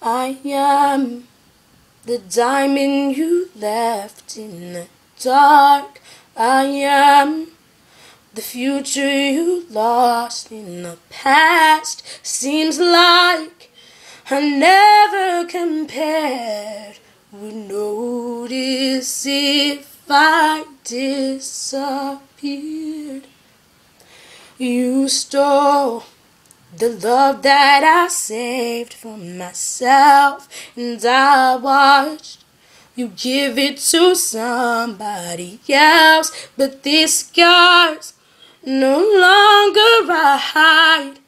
I am the diamond you left in the dark. I am the future you lost in the past. Seems like I never compared. Would notice if I disappeared. You stole the love that I saved for myself, and I watched you give it to somebody else. But these scars no longer I hide.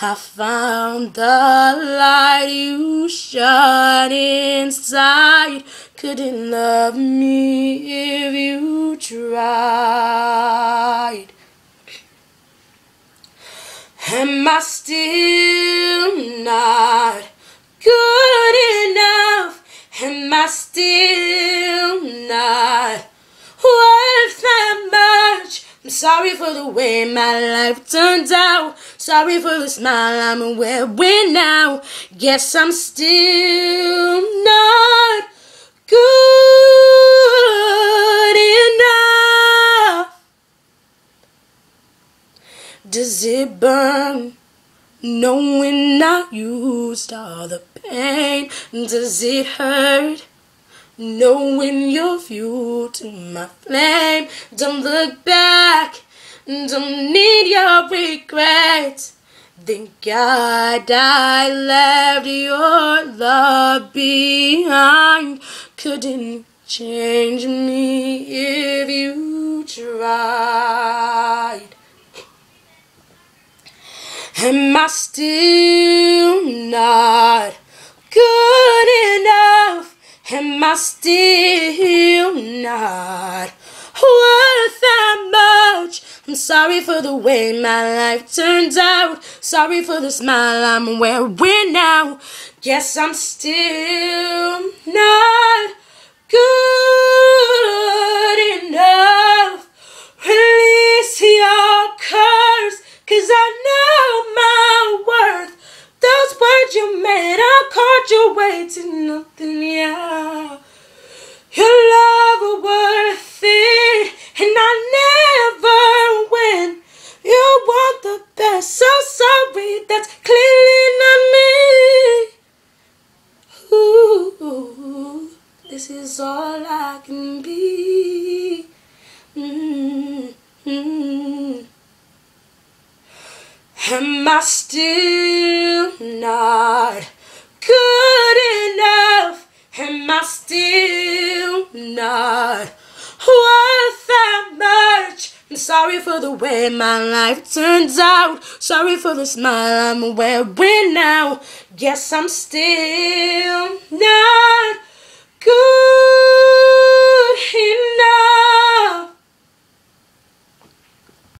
I found the light you shut inside. Couldn't love me Am I still not good enough? Am I still not worth that much? I'm sorry for the way my life turned out. Sorry for the smile I'm wearing now. Guess I'm still not good enough. Does it burn? Knowing I used all the pain, does it hurt? Knowing you're fuel to my flame, don't look back, don't need your regrets. Thank God I left your love behind. Couldn't change me if you tried. Am I still not good enough? Am I still not worth that much? I'm sorry for the way my life turns out. Sorry for the smile I'm wearing now. Guess I'm still not good Words you made, I your way to nothing, yeah. Your love was worth it, and I never win. You want the best, so sorry, that's clearly not me. Ooh, this is all I can be. Mm-hmm. Am I still not good enough? Am I still not worth that much? I'm sorry for the way my life turns out. Sorry for the smile I'm wearing now. Guess I'm still not